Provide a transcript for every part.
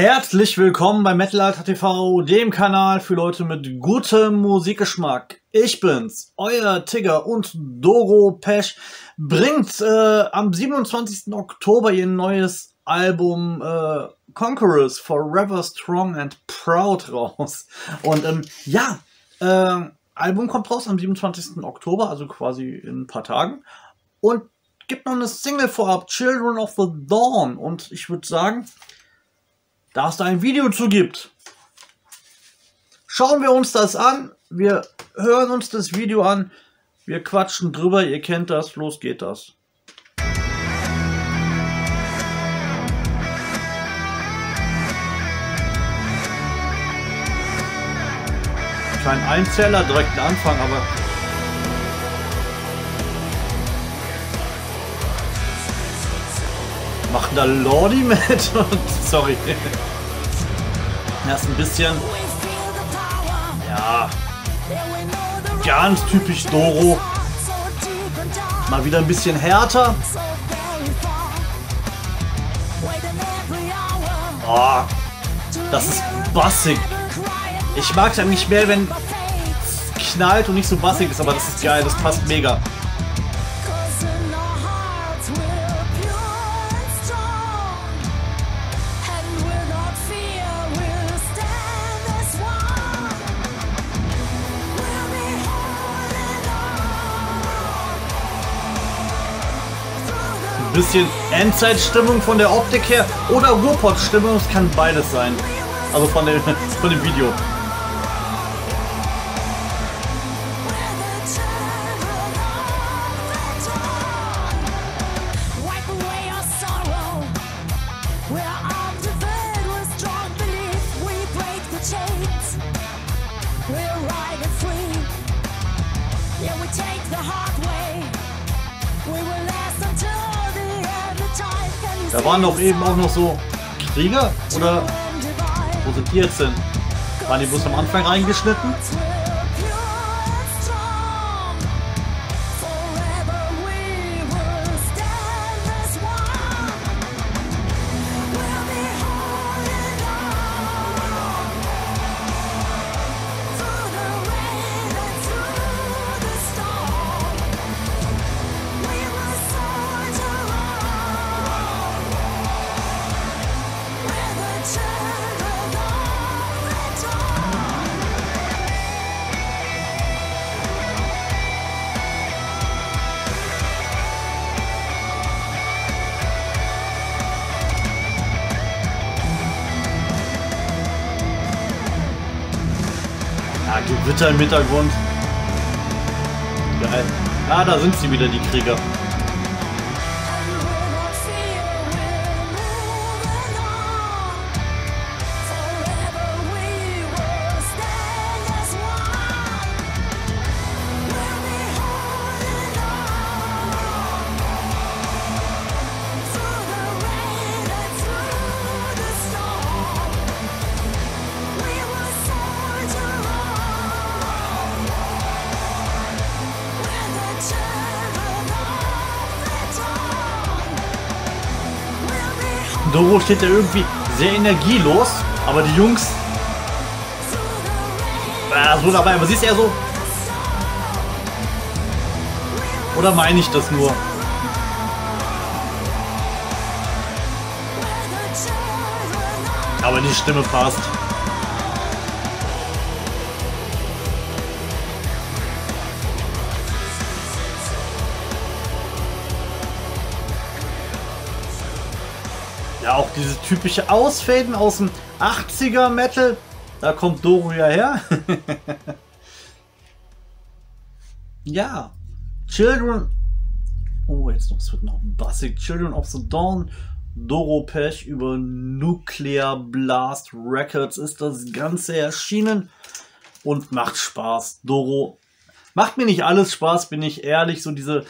Herzlich willkommen bei Metal Alter TV, dem Kanal für Leute mit gutem Musikgeschmack. Ich bin's, euer Tigger und Doro Pesch bringt äh, am 27. Oktober ihr neues Album äh, Conquerors Forever Strong and Proud raus. Und ähm, ja, äh, Album kommt raus am 27. Oktober, also quasi in ein paar Tagen. Und gibt noch eine Single vorab, Children of the Dawn. Und ich würde sagen, da es da ein Video zu gibt. Schauen wir uns das an. Wir hören uns das Video an. Wir quatschen drüber. Ihr kennt das. Los geht das. Kein Einzeller, direkt Anfang, aber Macht da Lordi mit? Sorry. Das ist ein bisschen. Ja. Ganz typisch Doro. Mal wieder ein bisschen härter. Oh, das ist bassig. Ich mag es eigentlich mehr, wenn es knallt und nicht so bassig ist, aber das ist geil, das passt mega. Bisschen Endzeitstimmung von der Optik her oder Ruhrpott-Stimmung, es kann beides sein. Also von dem, von dem Video. Da waren doch eben auch noch so Krieger? Oder wo sind die jetzt denn? Waren die bloß am Anfang reingeschnitten? Gewitter im Hintergrund. Geil. Ah, da sind sie wieder, die Krieger. Doro steht da irgendwie sehr energielos, aber die Jungs äh, so dabei. Aber sie ist eher so. Oder meine ich das nur? Aber die Stimme passt. Ja, auch diese typische Ausfäden aus dem 80er Metal. Da kommt Doro ja her. ja. Children. Oh, jetzt noch, es wird noch bassig. Children of the Dawn. Doro Pech über Nuclear Blast Records ist das Ganze erschienen und macht Spaß. Doro macht mir nicht alles Spaß, bin ich ehrlich. So diese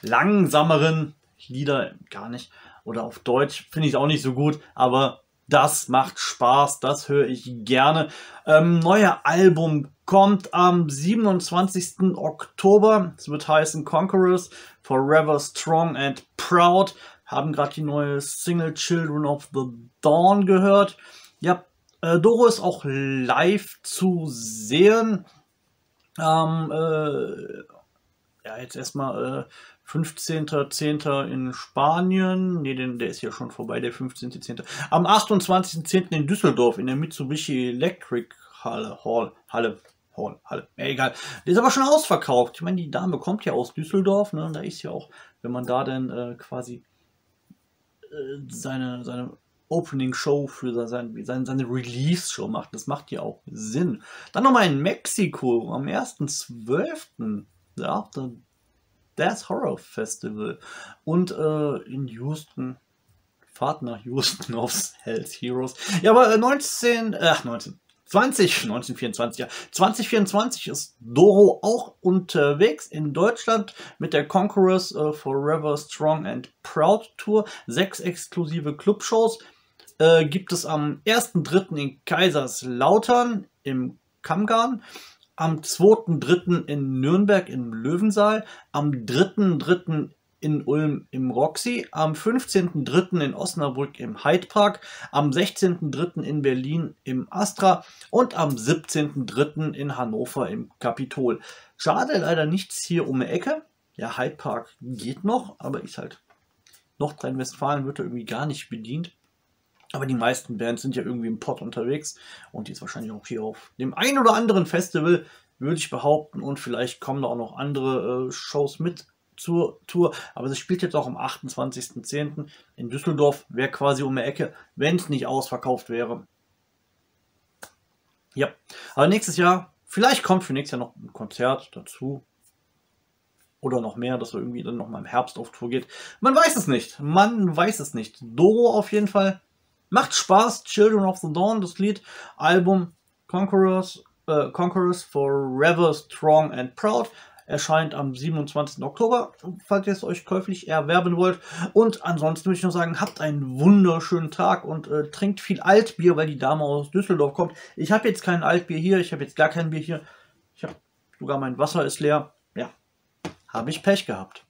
langsameren Lieder gar nicht oder auf Deutsch finde ich auch nicht so gut, aber das macht Spaß, das höre ich gerne. Ähm, neuer Album kommt am 27. Oktober. Es wird heißen Conquerors Forever Strong and Proud. haben gerade die neue Single Children of the Dawn gehört. Ja, äh, Doro ist auch live zu sehen. Ähm, äh, ja, jetzt erstmal äh, 15.10. in Spanien. Ne, der ist ja schon vorbei, der 15.10. Am 28.10. in Düsseldorf in der Mitsubishi Electric Halle, Hall, Halle, Hall, Halle. Ja, egal. Der ist aber schon ausverkauft. Ich meine, die Dame kommt ja aus Düsseldorf, ne? Da ist ja auch, wenn man da dann äh, quasi äh, seine, seine Opening Show für seine, seine, seine Release Show macht. Das macht ja auch Sinn. Dann nochmal in Mexiko am 1.12. Ja, das Horror Festival. Und äh, in Houston. Fahrt nach Houston aufs Hells Heroes. Ja, aber 19, äh, 19, 20, 1924, ja. 2024 ist Doro auch unterwegs in Deutschland mit der Conquerors uh, Forever Strong and Proud Tour. Sechs exklusive Clubshows äh, gibt es am 1.3. in Kaiserslautern im Kammgarn, am 2.3. in Nürnberg im Löwensaal, am 3.3 in Ulm im Roxy, am 15.03. in Osnabrück im Hyde Park, am 16.03. in Berlin im Astra und am 17.03. in Hannover im Kapitol. Schade, leider nichts hier um die Ecke. Ja, Hyde Park geht noch, aber ist halt Nordrhein-Westfalen wird da irgendwie gar nicht bedient. Aber die meisten Bands sind ja irgendwie im Pott unterwegs und die ist wahrscheinlich auch hier auf dem einen oder anderen Festival, würde ich behaupten. Und vielleicht kommen da auch noch andere äh, Shows mit zur Tour. Aber sie spielt jetzt auch am 28.10. in Düsseldorf. Wäre quasi um die Ecke, wenn es nicht ausverkauft wäre. Ja, aber nächstes Jahr, vielleicht kommt für nächstes Jahr noch ein Konzert dazu. Oder noch mehr, dass er irgendwie dann noch mal im Herbst auf Tour geht. Man weiß es nicht. Man weiß es nicht. Doro auf jeden Fall. Macht Spaß. Children of the Dawn, das Lied. Album Conquerors, äh, Conquerors Forever Strong and Proud erscheint am 27. Oktober, falls ihr es euch käuflich erwerben wollt. Und ansonsten würde ich noch sagen, habt einen wunderschönen Tag und äh, trinkt viel Altbier, weil die Dame aus Düsseldorf kommt. Ich habe jetzt kein Altbier hier, ich habe jetzt gar kein Bier hier. Ich habe sogar mein Wasser ist leer. Ja, habe ich Pech gehabt.